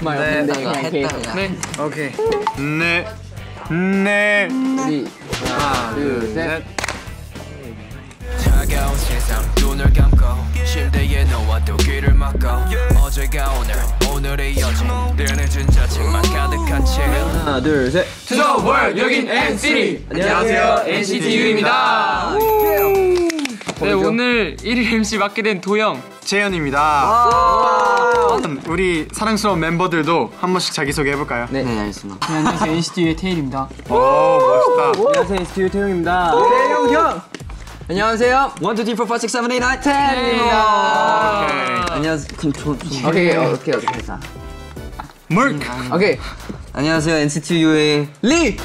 네, 네, 내가 그냥 했다, 계속. 그냥. 네. 오케이. 네. 네. 우리 하나, 둘, 둘, 셋. 셋. 차가운 세상 눈을 감고 침대에 누워도 귀를 막고 어제가 오늘 오늘이 어제 뒤늦은 자책만 가득한 채 하나, 둘, 셋. To the world 여긴 NCT. 안녕하세요 NCT U입니다. 네 오늘 1일 MC 맡게 된 도영. 재현입니다. 우리 사랑스러운 멤버들도 한 번씩 자기 소개 해볼까요? 네. 네 알겠습니다 안녕하세요 NCT U의 테일입니다. 오 멋있다. 안녕하세요, NCT U의 태용입니다. 태용 형. 안녕하세요. 1, 2, 3, 4, 5, 6, 7, 8, 9, 10 텐입니다. 오케이. 안녕하세요 그럼 저, 저, 오케이, 어, 오케이, 오케이, 해서. 마크. 오케이. 안녕하세요 NCT U의 리.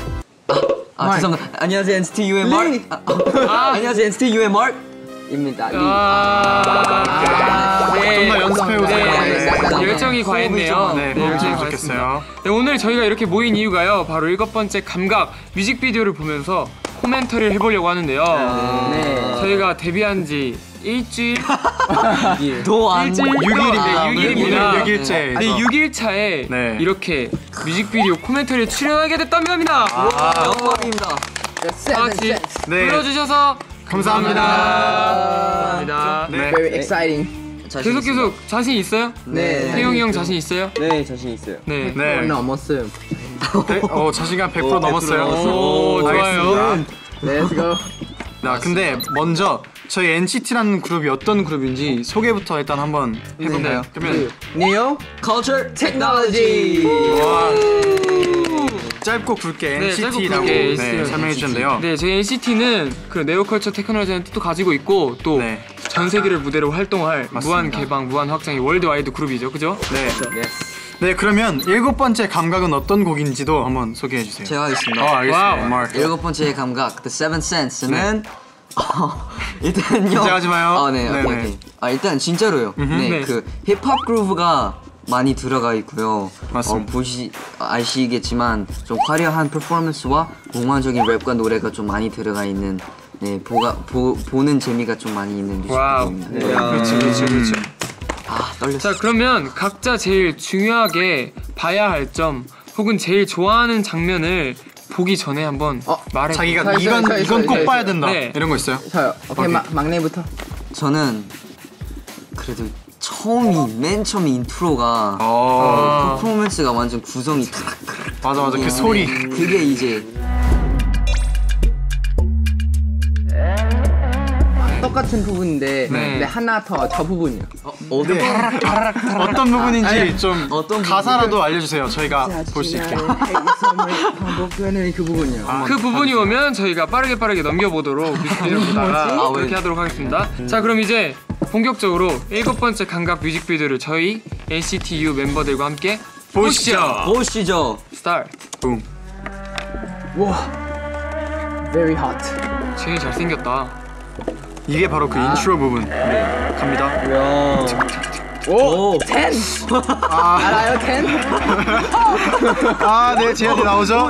아 마이크. 죄송합니다 안녕하세요 NCT U의 마크 리. 아, 아, 안녕하세요 NCT U의 마크 입니다. 리. 아, 네. 좀더 연습해 오세요. 네. 네. 열정이 과했네요. 네, 열정이 과했습니다. 좋겠어요. 네, 오늘 저희가 이렇게 모인 이유가요. 바로 일곱 번째 감각 뮤직비디오를 보면서 코멘터리를 해보려고 하는데요. 네. 저희가 데뷔한 지 일주일, 도안 일주일, 아, 6일인데 6일입니다. 6일째. 네, 6일차에 네. 이렇게 뮤직비디오 코멘터리에 출연하게 됐다는 겁니다. 영광입니다 다 같이 네. 불러주셔서 감사합니다. 감사합니다. 네. Very exciting. 계속 계속 자신 있어요? 네. 태용이 형 자신 있어요? 네, 자신 있어요. 네. 네. 넘었음. 네. 어, 자신감 100% 넘었어요. 오, 좋아요. 알겠습니다. Let's go. 자, 근데 먼저 저희 NCT라는 그룹이 어떤 그룹인지 소개부터 일단 한번 해볼까요? 네. 그러면 Neo Culture Technology. 와, 짧고 굵게 네, NCT라고 네, NCT. 설명해 주셨는데요. 네, 저희 NCT는 그 Neo Culture Technology라는 뜻도 가지고 있고 또전 네. 세계를 무대로 활동할 맞습니다. 무한 개방, 무한 확장의 worldwide 그룹이죠, 그죠? 네. 네, 그러면 일곱 번째 감각은 어떤 곡인지도 한번 소개해 주세요. 제가 하겠습니다 어, 알겠습니다. 일곱 번째 감각 The Seventh Sense는 어, 일단요 긴장하지 마요. 아, 네, 네, 오케이, 네. 오케이. 아 일단 진짜로요 네. 네, 그 힙합 groove가 많이 들어가 있고요 맞습니다. 어, 보시 아시겠지만 좀 화려한 퍼포먼스와 몽환적인 랩과 노래가 좀 많이 들어가 있는 네 보가 보, 보는 재미가 좀 많이 있는 wow. 뮤직비디오입니다 네. 그렇죠, 그렇죠, 그렇죠. 아 떨렸어 자, 그러면 각자 제일 중요하게 봐야 할 점 혹은 제일 좋아하는 장면을 보기 전에 한번 어, 말해. 자기가 저, 저, 이건 저, 이건 저, 꼭 저, 봐야 저. 된다. 네. 이런 거 있어요? 저요. 오케이, 오케이. 마, 막내부터. 저는 그래도 처음이 맨 처음 인트로가 어. 퍼포먼스가 완전 구성이 탁 맞아 맞아 그 소리. 그게 이제 똑같은 부분인데 네. 근데 하나 더 저 부분이요. 어디 네. 어떤 부분인지 아니, 좀 어떤 가사라도 알려주세요. 저희가 볼 수 있게. 반복되는 그 부분이요. 아, 그 부분이 오면 저희가 빠르게 빠르게 넘겨보도록 뮤직비디오를 보다가 아? 그렇게 하도록 하겠습니다. 자 그럼 이제 본격적으로 일곱 번째 감각 뮤직비디오를 저희 NCT U 멤버들과 함께 보시죠. 보시죠 스타트. 붐. 와, very hot. 제일 잘생겼다. 이게 바로 그 인트로 부분. 네, 갑니다. 오, 텐. 알아요, 텐? 아, 네, 제한이 나오죠?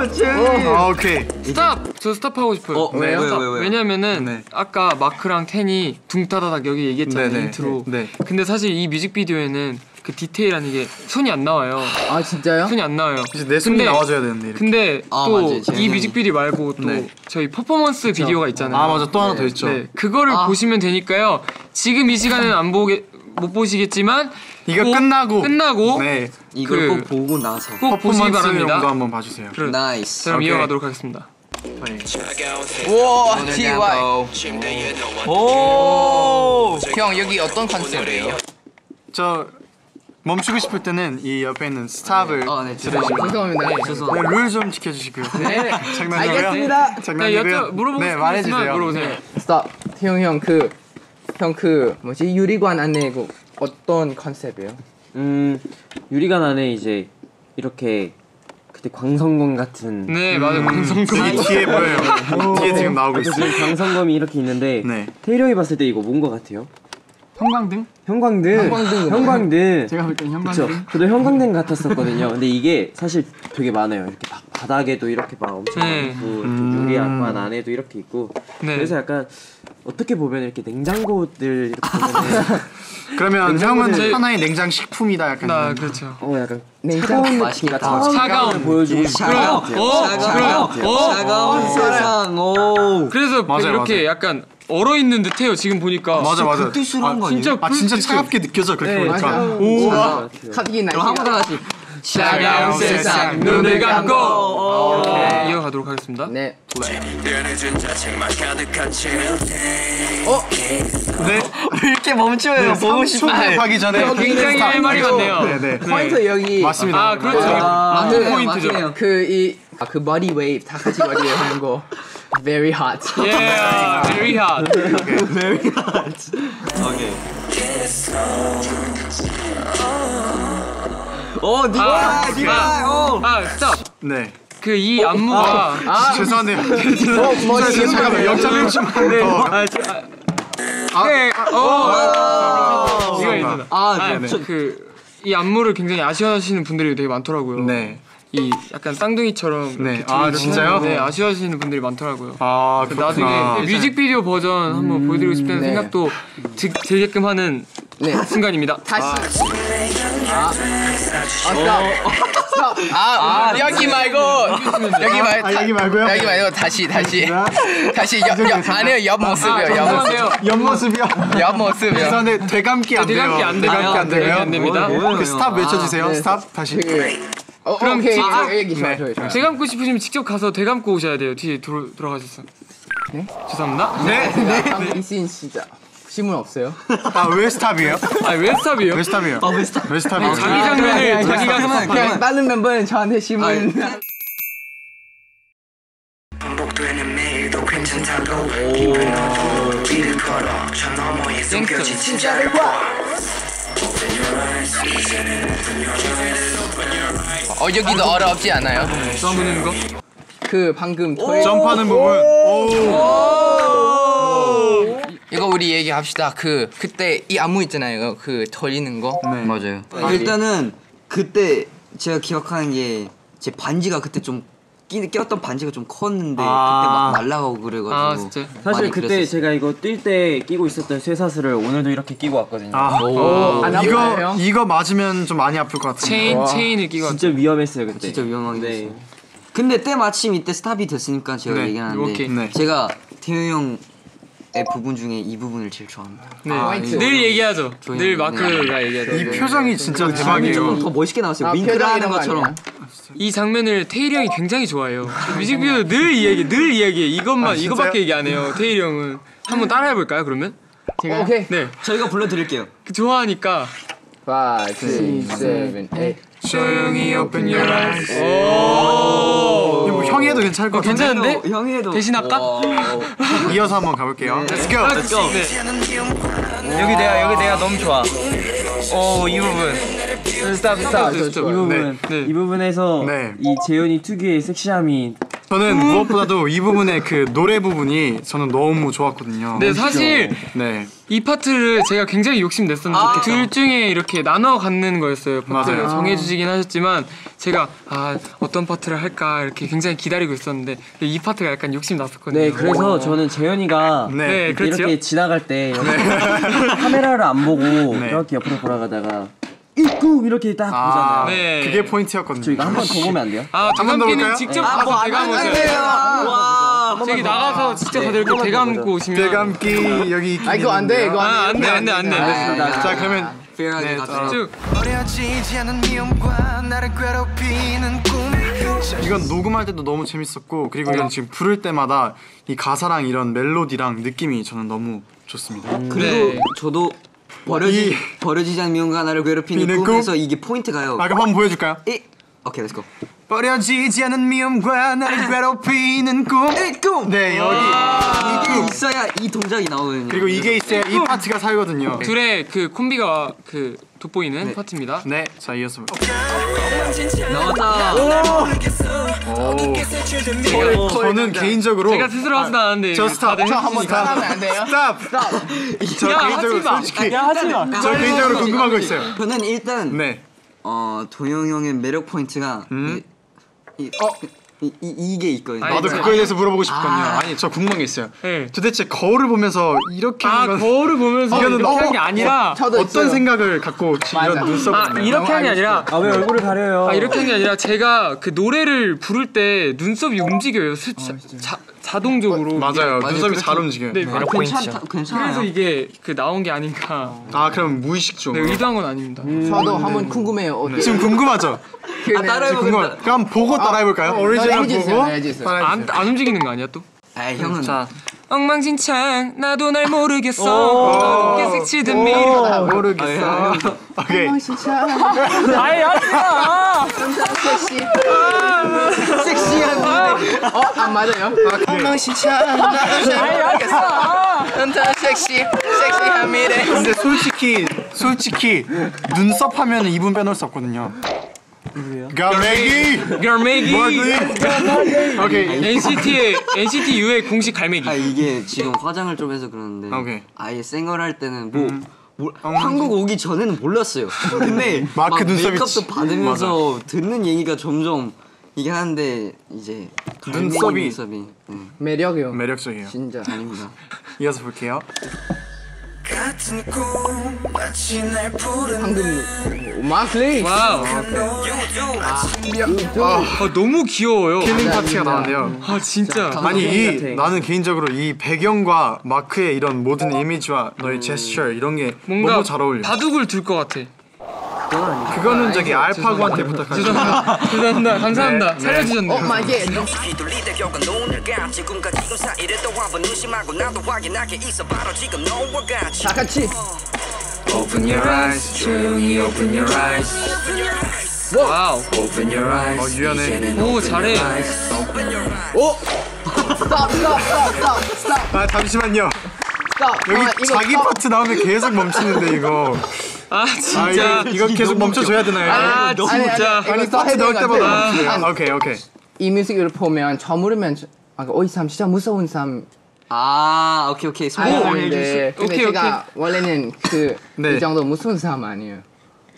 아, 오케이. Stop! 저 stop하고 싶어요. 어, 왜요? Stop. 왜요, 왜요? 왜냐면은 네. 아까 마크랑 텐이 둥타다닥 여기 얘기했잖아요 네 네. 인트로. 네. 근데 사실 이 뮤직비디오에는 그 디테일한 이게 손이 안 나와요. 아 진짜요? 손이 안 나와요. 이제 내 손이 근데- 나와줘야 되는데. 이렇게. 근데 아, 또. 이 뮤직비디오 말고 또 네. 저희 퍼포먼스 비디오가 있잖아요. 아, 맞아. 또 하나 더 있죠. 네, 그거를 아. 보시면 되니까요. 지금 이 시간은 안 보게 못 보시겠지만 이거 꼭 끝나고. 끝나고 네. 이걸 그- 꼭 보고 나서 꼭 보시기 바랍니다. 한번 봐주세요. 그럼 nice 그럼 오케이. 이어가도록 하겠습니다. 우와, TY. 오형 여기 어떤 컨셉이에요? 저 멈추고 싶을 때는 이 옆에 있는 stop을 아, 네, 들으시면 죄송합니다. 네. 죄송 네, 룰좀 지켜주시고요. 네. 장난이고요. 알겠습니다. 자, 장난이고요. 여쭤 물어보고 네, 싶은 거 말해주세요. 물어보세요. Stop. 태용 형 그, 형 그 뭐지 유리관 안에 그 어떤 컨셉이에요? 음 유리관 안에 이제 이렇게 그때 광선검 같은 네, 맞아요. 음, 방송국. 여기 뒤에 보여요. 뒤에 지금 나오고 있어요. 지금 광선검이 이렇게 있는데 네. 태일이 형이 봤을 때 이거 뭔 거 같아요? 형광등? 형광등 형광등. 형광등 제가 볼땐 그쵸 형광등. 저도 형광등 같았었거든요 근데 이게 사실 되게 많아요 이렇게 바, 바닥에도 이렇게 막 엄청 네. 많고 음. 유리 안만 안에도 이렇게 있고 네. 그래서 약간 어떻게 보면 이렇게 냉장고들 이렇게 보면 그러면 형은 제- 하나의 냉장 식품이다 약간. 나 이런. 그렇죠. 어 약간 냉장 차가운 맛있겠다. 느낌 같은 차가운. 보여주고 차가운. 싶은 것 어, 어, 차가운 세상. 오. 그래서 맞아요, 이렇게 맞아요. 약간 얼어 있는 듯해요. 지금 보니까. 맞아 맞아. 뜻으로 한거 아니에요? 진짜 아 진짜 불- 차갑게 느껴져 그렇게 네, 보니까. 맞아. 오. 오. 갑자기 그럼 한번더 날씨가 같이. 차가운 세상 눈을 감고 네, 이어가도록 하겠습니다. 네. 채 네. 왜 이렇게 멈춰요? 보고 싶어. 하기 전에 굉장히 할 말이 많네요. 네네. 포인트 여기 맞습니다. 아 그렇죠. 아, 그 맞네요, 포인트죠. 맞네요. 그이 아, 그 머리 웨이브 다 같이 머리 웨이브 하는 거 very hot. Yeah, very hot. 어, 니가, 아, 니가, 어. 아, stop. 네. 그 이 안무가 죄송한데요. 어, 머리 자, 잠깐만 0.1초만 더. 아, 저, 아, 네, 어, 이거 있잖아. 아, 아, 네. 그이 안무를 굉장히 아쉬워하시는 분들이 되게 많더라고요. 네. 이 약간 쌍둥이처럼 네. 아, 진짜요? 네, 아쉬워하시는 분들이 많더라고요. 아그 나중에 그렇구나. 뮤직비디오 버전 한번 보여드리고 싶다는 네. 생각도 들, 들게끔 하는 네. 순간입니다. 다시. 아, 아. 아, 여기 말고 여기 말고 아, 여기 말고요? 여기 말고 다시 다시 다시 옆, 옆 아니요 옆 모습이요 옆 모습 죄송한데요. 옆모습이요. 옆 모습이요. 죄송한데 되감기 안 돼요. 되감기 안 돼요. 되감기 안 돼요. 안 됩니다. 뭐예요? 그 stop 외쳐주세요. 네. Stop 다시. 그, 어, 그럼 오케이 아, 여기 좋아 네. 좋아 좋아. 되감고 싶으시면 직접 가서 되감고 오셔야 돼요. 뒤에 들어, 들어가셨어. 네? 죄송합니다. 네. 이 씬 진짜 질문 없어요? 아 왜 스탑이에요? 아, 왜 스탑이에요? 왜 스탑이에요? 왜 스탑? 왜 스탑이에요? 자기 장면을 자기가 그러면- 그냥 다른 멤버는 저한테 질문 반복되는 매일도 괜찮다고 힘든 너도 길을 걸어 저 너머에 숨겨진 진짜를 봐어 여기도 어렵지 않아요? 보는 거? 그 방금 점프하는 부분. 오. 이거 우리 얘기합시다. 그 그때 이 안무 있잖아요. 이거 그 털리는 거. 맞아요. 일단은 그때 제가 기억하는 게 제 반지가 그때 좀 끼, 꼈던 반지가 좀 컸는데 아. 그때 막 날라가고 그래가지고 아, 진짜? 사실 그때 그랬었어요. 제가 이거 뛸 때 끼고 있었던 쇠사슬을 오늘도 이렇게 끼고 왔거든요. 아, 안 이거 아파요? 이거 맞으면 좀 많이 아플 것 같은데. 체인, 체인을 끼고 진짜 위험했어요 그때. 진짜 위험하게 네. 됐어요. 근데 때마침 이때 stop이 됐으니까 제가 네. 얘기하는데 오케이. 네. 제가 태용 형의 부분 중에 이 부분을 제일 좋아합니다. 네. 포인트. 늘 얘기하죠. 조용히, 늘 네. 마크가 얘기하죠. 이 표정이 진짜 좀 대박이에요. 더 멋있게 나왔어요. 아, 윙크를 하는 것처럼. 이 장면을 태일이 형이 굉장히 좋아해요. 뮤직비디오 늘 이야기, 늘 이야기해. 이것만 아? 이거밖에 얘기 안 해요. 태일이 형은 한번 따라해 볼까요? 그러면? 제가 오케이. 네. 저희가 불러 드릴게요. 그 좋아하니까 5 6 7 8 조용히 open your eyes. 이거 뭐 형이 해도 괜찮을 것 어, 같은데. 괜찮은데? 형이 해도 대신 할까? 이어서 한번 가볼게요. Let's go. Let's go. 네. 여기 내가 여기 내가 너무 좋아. 오 이 부분. Stop stop 저 이. 부분 네. 이 부분에서 네. 이 재현이 특유의 섹시함이 저는 무엇보다도 이 부분의 그 노래 부분이 저는 너무 좋았거든요. 네, 사실 네. 이 파트를 제가 굉장히 욕심 냈었는데 둘 중에 이렇게 나눠 갖는 거였어요. 파트를 맞아요. 정해주시긴 하셨지만 제가 아 어떤 파트를 할까 이렇게 굉장히 기다리고 있었는데 이 파트가 약간 욕심 났었거든요. 네 그래서 저는 재현이가 네. 네, 이렇게, 그렇죠. 이렇게 지나갈 때 이렇게 카메라를 안 보고 네. 이렇게 옆으로 돌아가다가 입구 이렇게 딱 보잖아요. 네. 그게 포인트였거든요. 저 이거 한번 더 보면 안 돼요? 아 한번더 대감기는 볼까요? 직접 아, 가서 뭐 대감 안 오셔야 돼요. 돼요. 와. 저기 나가서 직접 가서 이렇게 대감 고 오시면 대감기 여기 아 이거 안 돼. 이거 아, 안 돼. 안 돼, 안 돼, 안 돼. 아, 자 그러면 네, 가서. 쭉 버려지지 않은 미움과 나를 괴롭히는 꿈 이건 녹음할 때도 너무 재밌었고 그리고 이건 지금 부를 때마다 이 가사랑 이런 멜로디랑 느낌이 저는 너무 좋습니다. 그리고 네. 저도 버려지 이- 버려지지 않은 미움과 나를 괴롭히는 꿈에서 이게 포인트가요. 아 그럼 한번 보여줄까요? 이 오케이 let's go. 버려지지 않은 미움과 나를 괴롭히는 꿈. 꿈. 네 여기 이게 있어야 이 동작이 나오거든요. 그리고 이게 있어야 이 파트가 살거든요. 둘의 그 콤비가 그 돋보이는 파트입니다. 네, 자 이어서 나왔다. 저, 저는 개인적으로 제가 스스로 하진 않았는데 저 스탑 저 한번 해주시니까. 따라하면 안 돼요? 스탑. 저 야, 개인적으로 하지 마. 솔직히 야, 하지 마. 저 개인적으로 궁금한 거 있어요. 저는 일단 네. 어 도영 형의 매력 포인트가 음. 이, 이, 어 이, 이 이 게 있거든요. 아니, 나도 저- 그거에 대해서 물어보고 싶거든요. 아니 저 궁금한 게 있어요. 네. 도대체 거울을 보면서 이렇게 아 건 거울을 보면서 이거는 이렇게 한게 어, 아니라 어떤 있어요. 생각을 갖고. 이런 눈썹을 아? 이렇게 한 게 아니라 아 왜 얼굴을 가려요? 아 이렇게 한 게 아니라 제가 그 노래를 부를 때 눈썹이 움직여요. 수, 자, 자, 자동적으로. 맞아요. 맞아요. 눈썹이 그렇게- 잘 움직여요. 네, 아, 괜찮다. 괜찮아요. 그래서 이게 그 나온 게 아닌가. 아 그럼 무의식 네. 의도한 건 아닙니다. 저도 한번 궁금해요. 어때요? 지금 궁금하죠? 그 아, 따라해보겠다. 그럼 보고 따라해볼까요? 어, 오리지널 보고. 안, 안 움직이는 거 아니야 또? 아 형은 자 엉망진창 나도 날 모르겠어 어떻게 색칠된 미래 아, 모르겠어. 오케이. 아예 하지마 섹시. 어, 안 맞아요? 엉망진창 나도 섹시. 섹시한 미래. 근데 솔직히 솔직히 눈썹 하면 이분 빼놓을 수 없거든요. 갈매기. 갈매기 오케이. NCT의 NCT U의 공식 갈매기 아 이게 지금 화장을 좀 해서 그러는데 오케이. 아예 생얼 할 때는 뭐, 뭐 음. 한국 오기 전에는 몰랐어요. 근데 마크 막 눈썹이 메이크업도 치- 받으면서 듣는 얘기가 점점 이게 하는데 이제 눈썹이- 눈썹이 네, 매력이요. 매력적이에요. 진짜. 아닙니다. 이어서 볼게요. 방금 마크 리. Wow 아, 너무 귀여워요 killing 파트가 나왔네요. 아 진짜 아니 이 나는 개인적으로 이 배경과 마크의 이런 모든 이미지와 너의 제스처 이런 게 뭔가 너무 잘 어울려. 바둑을 둘 것 같아 그거는 저기 알파고한테 부탁할게. 죄송합니다. 죄송합니다. 감사합니다. 네, 살려주셨네요. 어, 지금 너와 같이. 다 같이. Open your eyes 조용히 open your eyes. Wow. Open your eyes 어 유연해. 오 잘해. 오. 스톱, 스톱, 아 잠시만요. 스톱. 여기 아, 자기. 파트 나오면 계속 멈추는데 이거. 아아 진짜 이거, 이거 계속 멈춰줘야 되나요? 아 아니, 진짜 아니, 아니 이거 파트 넣을 때마다. 아니, 오케이 오케이. 이 music을 보면 저물으면 저- 아, 어이 사람 진짜 무서운 사람 아 오케이 오케이 해줄 수. 아닌데 근데 오케이, 제가 원래는 그이 네. 정도 무서운 사람 아니에요.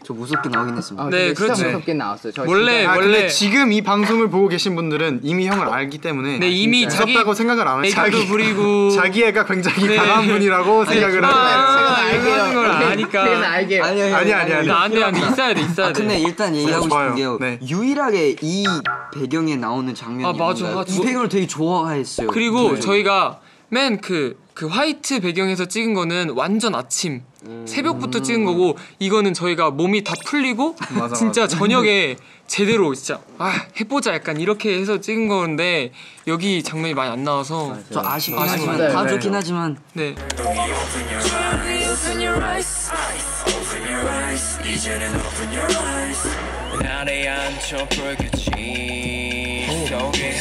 저 무섭게 나오긴 했습니다. 아, 네, 그렇죠. 무섭게 나왔어요. 저 원래- 아 원래- 지금 이 방송을 보고 계신 분들은 이미 형을 알기 때문에 네 이미 자기 무섭다고 생각을 안 해요. 메이크업도 부리고 자기 애가 굉장히 네. 강한 분이라고 생각을 아, 아, 하는 걸 아니까. 제가 알게요. 아니 아니 아니, 아니, 아니. 안돼 있어야 돼 있어야 아 돼 근데 일단 얘기하고 좋아요. 싶은 게요. 네. 유일하게 이 배경에 나오는 장면이 아, 맞아. 뭔가요? 아, 이 저- 배경을 되게 좋아했어요. 그리고 네. 저희가 맨 그 그 화이트 배경에서 찍은 거는 완전 아침 새벽부터 찍은 거고 이거는 저희가 몸이 다 풀리고 맞아, 진짜 저녁에 제대로 진짜 아 해보자 약간 이렇게 해서 찍은 건데 여기 장면이 많이 안 나와서 저 아쉽긴 아쉽긴 하지만. 다 네, 좋긴 네. 하지만 네나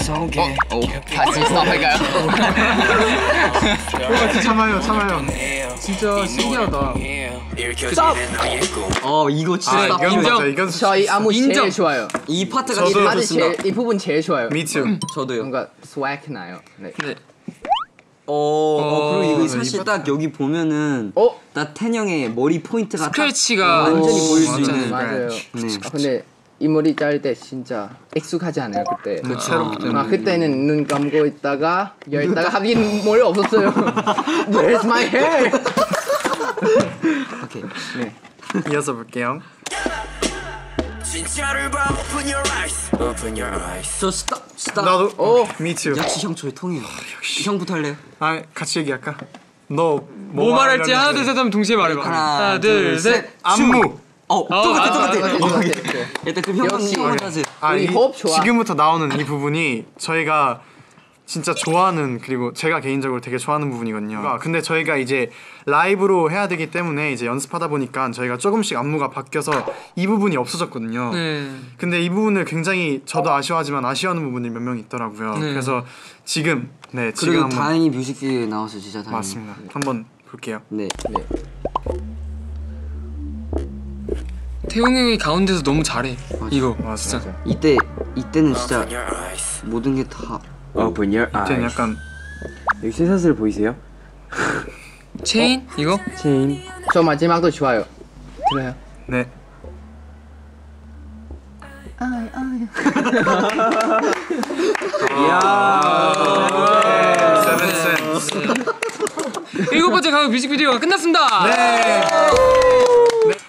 속에 어, 같이 스톱할까요? 참아요 참아요. 진짜 신기하다 꿈어 이거 진짜 이건 인정. 맞아. 이건 저희 인정. 제일 좋아요. 이 파트가 이 제일 파트 좋습니다. 제일 이 부분 제일 좋아요. Me too. 저도요. 뭔가 swag 나요. 네. 네. 어, 어 그리고 이거 이 사실 파트. 딱 여기 보면은 어? 딱 텐 형의 머리 포인트가 딱 스크래치가 완전히 오, 보일 수. 있는 맞아요. 네. 아, 근데 이 머리 자를 때 진짜 익숙하지 않아요 그때. 그 새롭기 때문에. 아 그때는 눈 감고 있다가 열다가 하긴 머리 없었어요. Where's my hair? 오케이. 이어서 볼게요. 진짜를 봐 Open your eyes Open your eyes 저 스탑 스탑. 나도 오. Me too. 역시 형 저희 통해요. 형부터 할래요? 아 같이 얘기할까? 너뭐 말할지 하나 둘셋 하면 동시에 말해봐 하나, 하나 둘셋 안무. 어 똑같아 아, 똑같아. 아, 어, 똑같아, 오케이. 똑같아. 일단 그럼 역시. 형은 하세요. 아, 우리 이, 호흡 좋아. 지금부터 나오는 이 부분이 저희가 진짜 좋아하는 그리고 제가 개인적으로 되게 좋아하는 부분이거든요. 아, 근데 저희가 이제 라이브로 해야 되기 때문에 이제 연습하다 보니까 저희가 조금씩 안무가 바뀌어서 이 부분이 없어졌거든요. 네. 근데 이 부분을 굉장히 저도 아쉬워하지만 아쉬워하는 부분이 몇 명 있더라고요. 네. 그래서 지금 네 지금 그리고 한번 다행히 뮤직비디오에 나와서 진짜 다행히. 맞습니다. 한번 볼게요. 네. 태용 형이 가운데서 너무 잘해 이거 맞아. 진짜 이때 이때는 진짜 Open your eyes 모든 게다 Open your eyes. 약간 여기 쇠사슬 보이세요? 체인 이거 체인. 저 마지막도 좋아요. 들어요. 네 Seventh Sense. 일곱 번째 감각 뮤직비디오가 끝났습니다. 네.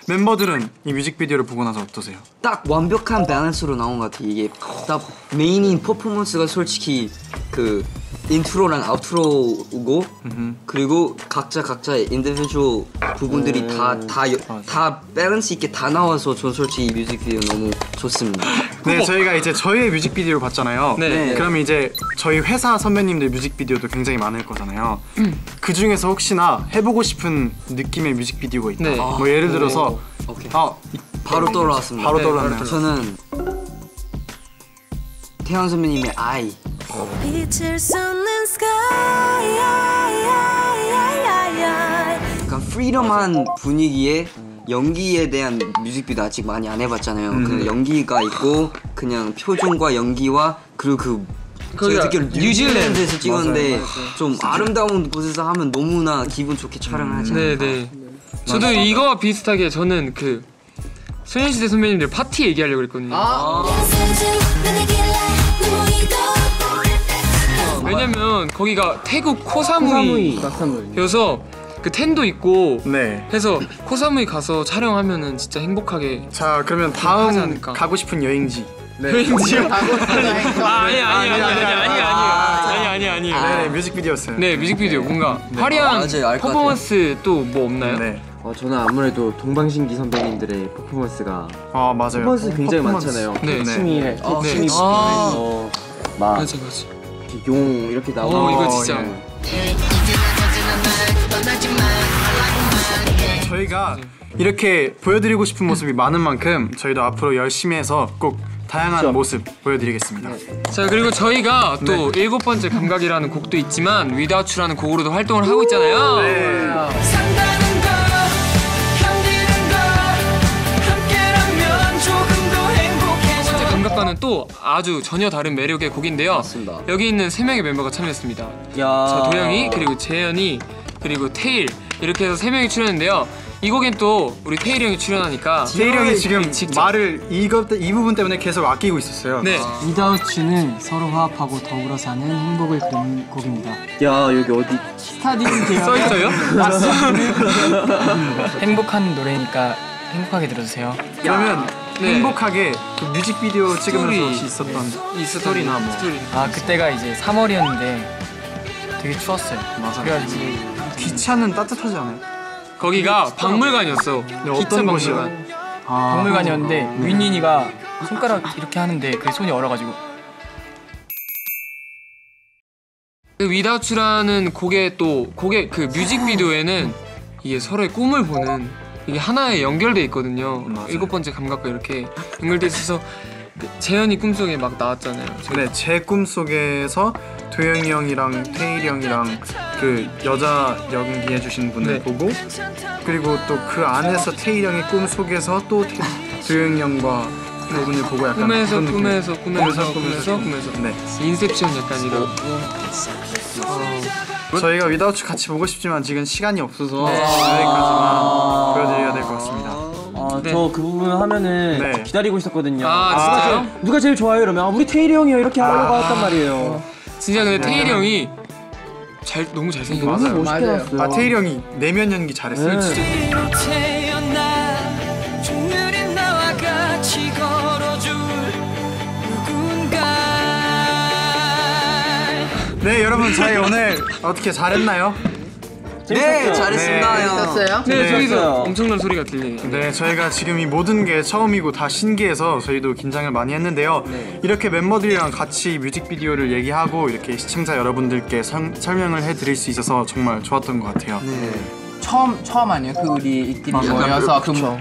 멤버들은 이 뮤직비디오를 보고 나서 어떠세요? 딱 완벽한 밸런스로 나온 것 같아 이게 딱 메인인 퍼포먼스가 솔직히 그 intro랑 outro고 그리고 각자 각자의 individual 부분들이 다다 다 밸런스 있게 다 나와서 전 솔직히 이 뮤직비디오 너무 좋습니다. 네, 저희가 이제 저희의 뮤직비디오를 봤잖아요. 네. 그럼 이제 저희 회사 선배님들 뮤직비디오도 굉장히 많을 거잖아요. 그 중에서 혹시나 해보고 싶은 느낌의 뮤직비디오가 있다. 네. 뭐 예를 들어서 오케이. 아 바로 떠올랐습니다. 바로 네, 떠올랐네요. 저는 태연 선배님의 아이. 약간 프리덤한 분위기에 연기에 대한 뮤직비디오 아직 많이 안 해봤잖아요. 근데 연기가 있고 그냥 표정과 연기와 그리고 그 거기가 저희 듣기로 뉴질랜드. 뉴질랜드에서 찍었는데 좀 아름다운 곳에서 하면 너무나 기분 좋게 촬영을 하지 않을까. 네네. 저도 이거와 비슷하게 저는 그 소녀시대 선배님들 파티 얘기하려고 그랬거든요. 왜냐면 거기가 태국 코사무이 여서 그 텐도 있고 네. 해서 코사무이 가서 촬영하면은 진짜 행복하게 자 그러면 다음. 가고 싶은 여행지. 왠지요? 아, 아니 아니 아니 아니 아니 아니 아니 아니 아니 아니 네, 뮤직비디오였어요. 네 뮤직비디오 뭔가 화려한 퍼포먼스 또 뭐 없나요? 네. 어, 저는 아무래도 동방신기 선배님들의 퍼포먼스가 아 맞아요. 퍼포먼스 굉장히 퍼포먼스. 많잖아요. 네. 네. 아. 어, 막 맞아 맞아. 이렇게 용 이렇게 나오고 어 이거 진짜 저희가 이렇게 보여드리고 싶은 모습이 많은 만큼 저희도 앞으로 열심히 해서 꼭 다양한 모습 보여드리겠습니다. 자 그리고 저희가 또 네. 일곱 번째 감각이라는 곡도 있지만 Without You라는 곡으로도 활동을 하고 있잖아요. 네. 감각과는 또 아주 전혀 다른 매력의 곡인데요. 맞습니다. 여기 있는 세 명의 멤버가 참여했습니다. 야. 자 도영이 그리고 재현이 그리고 태일 이렇게 해서 세 명이 출연했는데요. 이 곡엔 또 우리 태일 형이 출연하니까 태일 형이 지금 직접. 말을 이것 이 부분 때문에 계속 아끼고 있었어요. 네. Without You는 서로 화합하고 더불어 사는 행복을 그리는 곡입니다. 야 여기 어디 스타디움 대학 써 있어요? 행복한 노래니까 행복하게 들어주세요. 그러면 네. 행복하게 그 뮤직비디오 찍으면서. 혹시 있었던 이 스토리나 뭐 스토리. 아 그때가 이제 3월이었는데 되게 추웠어요. 맞아. 그래가지고 귀찮은 따뜻하지 않아요? 거기가 박물관이었어. 네, 기차 어떤 곳이요? 박물관. 아, 박물관이었는데 윈윈이가 손가락 이렇게 하는데 그 손이 얼어가지고 그 Without You라는 곡의 또 곡의 그 뮤직비디오에는 이게 서로의 꿈을 보는 이게 하나에 연결돼 있거든요. 맞아요. 일곱 번째 감각과 이렇게 연결돼 있어서 그 재현이 꿈속에 막 나왔잖아요. 네, 제 꿈속에서 도영이 형이랑 태일이 형이랑 그 여자 연기해 주신 분을 네. 보고 그리고 또 그 안에서 태일이 형의 꿈속에서 또 태- 도영이 형과 그분을 보고 약간 꿈에서 그런 느낌. 꿈에서 꿈에서 꿈에서 꿈에서 네. 인셉션 약간 이런. 저희가 위다우츠 같이 보고 싶지만 지금 시간이 없어서 여기까지만 보여드려야 될 것 같습니다. 아, 네. 저그 부분 하면은 네. 기다리고 있었거든요. 아 진짜요? 누가 제일 좋아요? 이러면 아, 우리 테일이 형이요 이렇게 하려고 했단 말이에요. 진짜 근데 테일이 형이 잘 너무 잘생겼어. 너무 멋있게 나왔어요. 아 태일이 형이 내면 연기 잘했어요. 네. 진짜. 네 여러분 저희 오늘 어떻게 잘했나요? 네, 잘했습니다, 네. 형. 있었어요? 네, 네. 저기서 엄청난 소리가 들리네요. 네, 저희가 지금 이 모든 게 처음이고 다 신기해서 저희도 긴장을 많이 했는데요. 이렇게 멤버들이랑 같이 뮤직비디오를 얘기하고 이렇게 시청자 여러분들께 설, 설명을 해드릴 수 있어서 정말 좋았던 것 같아요. 처음 처음 아니에요? 그 우리끼리 맞아요. 모여서 그 뭐-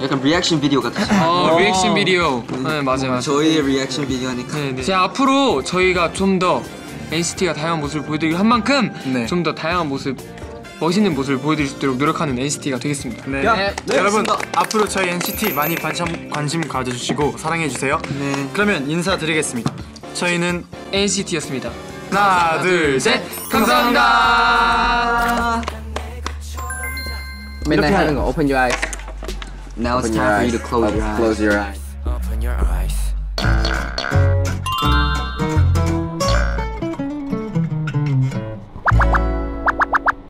약간 리액션 비디오 같았어요. 어, 리액션 비디오. 네, 맞아요, 맞아요. 저희의 리액션 비디오니까. 네, 네. 자, 앞으로 저희가 좀 더 NCT가 다양한 모습을 보여드리기 한 만큼 네. 좀 더 다양한 모습, 멋있는 모습을 보여드릴 수 있도록 노력하는 NCT가 되겠습니다. 네. 네. 여러분 앞으로 저희 NCT 많이 관심, 관심 가져주시고 사랑해주세요. 네. 그러면 인사드리겠습니다. 저희는 NCT였습니다. 하나, 둘, 셋. 감사합니다. 맨날 하는 거 open your eyes Now it's time for you to. Close your eyes.